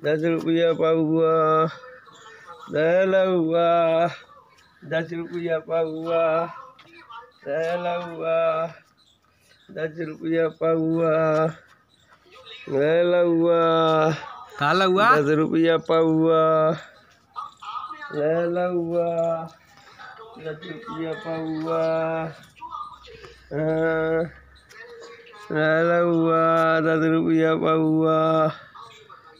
Dasil kuya pahua Dalawa Dasil kuya pahua Dalawa Dasil kuya pahua Dalawa Dalawa Dasil kuya pahua Dalawa Dasil kuya pahua Dalawa Dasil kuya pahua Dalawa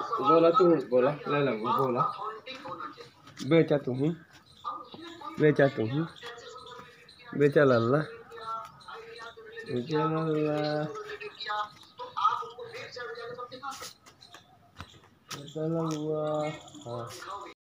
बोला तू बोला ले लंगू बोला बेचा तू हूँ बेचा तू हूँ बेचा लल्ला बेचा लल्ला बेचा लल्ला हाँ